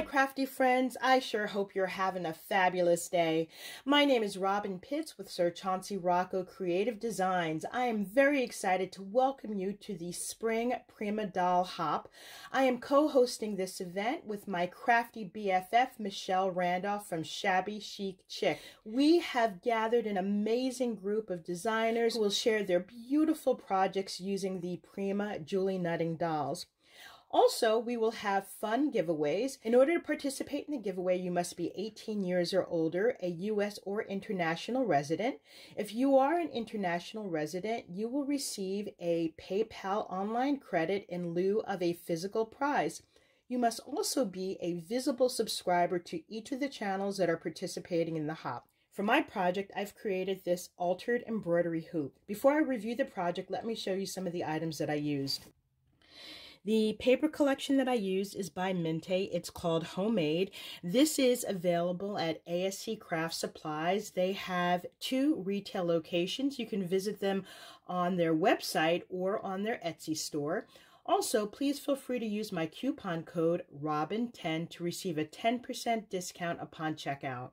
crafty friends. I sure hope you're having a fabulous day. My name is Robyn Pitts with Sir Chauncey Rocco Creative Designs. I am very excited to welcome you to the Spring Prima Doll Hop. I am co-hosting this event with my crafty BFF, Michelle Randolph from Shabby Chic Chick. We have gathered an amazing group of designers who will share their beautiful projects using the Prima Julie Nutting dolls. Also, we will have fun giveaways. In order to participate in the giveaway, you must be 18 years or older, a U.S. or international resident. If you are an international resident, you will receive a PayPal online credit in lieu of a physical prize. You must also be a visible subscriber to each of the channels that are participating in the hop. For my project, I've created this altered embroidery hoop. Before I review the project, let me show you some of the items that I used. The paper collection that I used is by Mintay. It's called Homemade. This is available at ASC Craft Supplies. They have two retail locations. You can visit them on their website or on their Etsy store. Also, please feel free to use my coupon code ROBYN10 to receive a 10% discount upon checkout.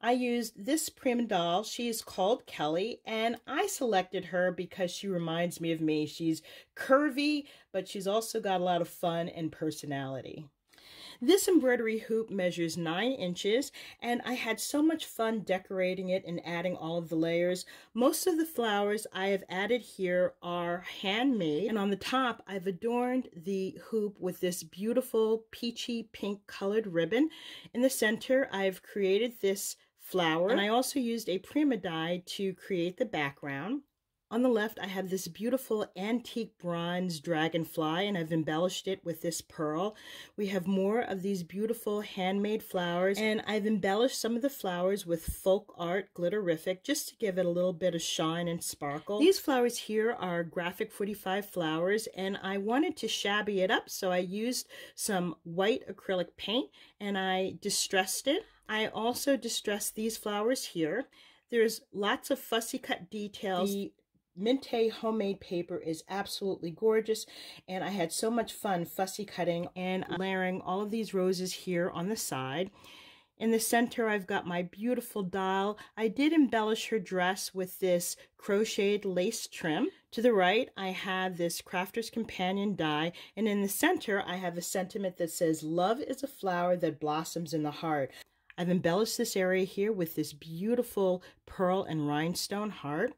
I used this Prima doll. She is called Kelly, and I selected her because she reminds me of me. She's curvy, but she's also got a lot of fun and personality. This embroidery hoop measures 9 inches, and I had so much fun decorating it and adding all of the layers. Most of the flowers I have added here are handmade, and on the top I've adorned the hoop with this beautiful peachy pink colored ribbon. In the center I've created this flower. And I also used a Prima dye to create the background. On the left, I have this beautiful antique bronze dragonfly, and I've embellished it with this pearl. We have more of these beautiful handmade flowers, and I've embellished some of the flowers with folk art glitterific, just to give it a little bit of shine and sparkle. These flowers here are Graphic 45 flowers, and I wanted to shabby it up, so I used some white acrylic paint, and I distressed it. I also distressed these flowers here. There's lots of fussy cut details. The Mintay homemade paper is absolutely gorgeous and I had so much fun fussy cutting and layering all of these roses here on the side. In the center, I've got my beautiful doll. I did embellish her dress with this crocheted lace trim. To the right, I have this Crafter's Companion die, and in the center, I have a sentiment that says, Love is a flower that blossoms in the heart. I've embellished this area here with this beautiful pearl and rhinestone heart.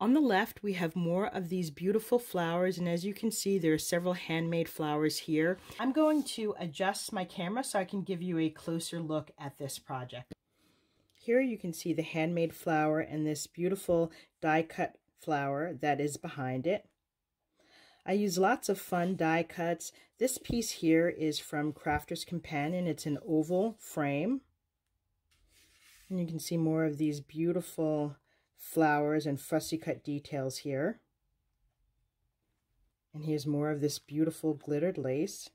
On the left, we have more of these beautiful flowers, and as you can see, there are several handmade flowers here. I'm going to adjust my camera so I can give you a closer look at this project. Here you can see the handmade flower and this beautiful die-cut flower that is behind it. I use lots of fun die cuts. This piece here is from Crafter's Companion. It's an oval frame. And you can see more of these beautiful flowers and fussy cut details here. And here's more of this beautiful glittered lace.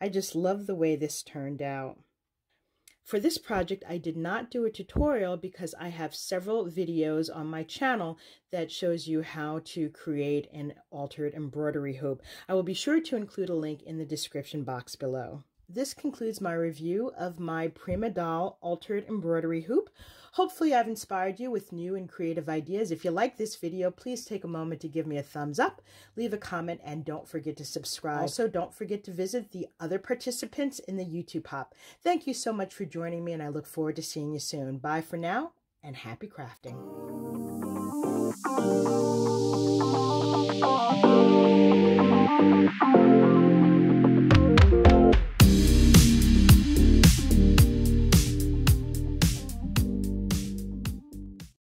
I just love the way this turned out. For this project, I did not do a tutorial because I have several videos on my channel that shows you how to create an altered embroidery hoop. I will be sure to include a link in the description box below. This concludes my review of my Prima Doll Altered Embroidery Hoop. Hopefully I've inspired you with new and creative ideas. If you like this video, please take a moment to give me a thumbs up, leave a comment, and don't forget to subscribe. Oh. Also, don't forget to visit the other participants in the YouTube Hop. Thank you so much for joining me, and I look forward to seeing you soon. Bye for now, and happy crafting.